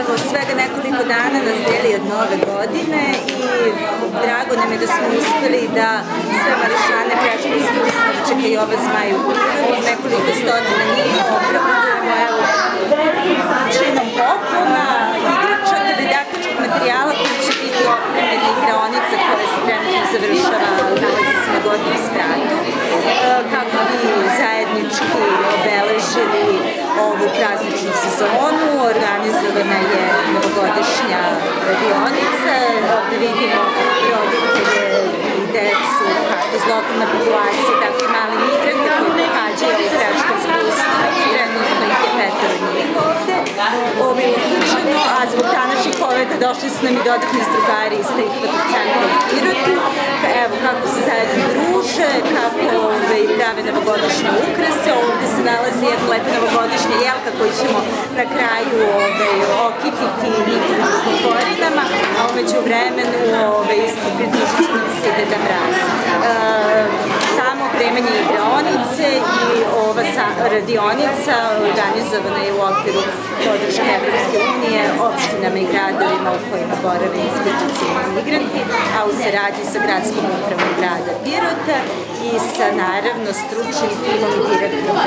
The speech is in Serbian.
evo svega nekoliko dana nas deli od nove godine i drago nam je da smo uspeli da sve mališane prečkinske ustavičaka i ova zmaju prirodu, nekoliko stotina njih opravdujemo evo činom poklona, igračaka, didaktičkog materijala koji će biti opremljeni igraonica koja se trenutno završava, nalazi se na ovu prazničnu sezonu, organizovana je novogodišnja radionica, ovde vidimo roditelje i decu, iz lokalne populacije, tako i mali migrante koji pohađaju ovu preškolsku ustavu, trenutno ih je petoro njih ovde, ovo je uključeno, a zbog današnjih poveda došli su nam i dodatni strugari iz prihvatnog centra u Pirotu, evo kako se zajedno druže, kako ove, prave novogodišnje ukrase, ovde se nalazi jedna lepa novogodišnja jelka koju ćemo na kraju ove, okititi njihovim korinama, a umeđu vremenu ove, isti pridružit ćemo se i Deda Mraz. E, samo opremanje igraonice i ova sa, radionica organizovana je u okviru podrške Evropske unije, opštinama i gradovima u kojima borave institucijni migranti, a u saradnji sa gradskom upravom grada Pirota i sa naravno stručnim timom i direktorom Jova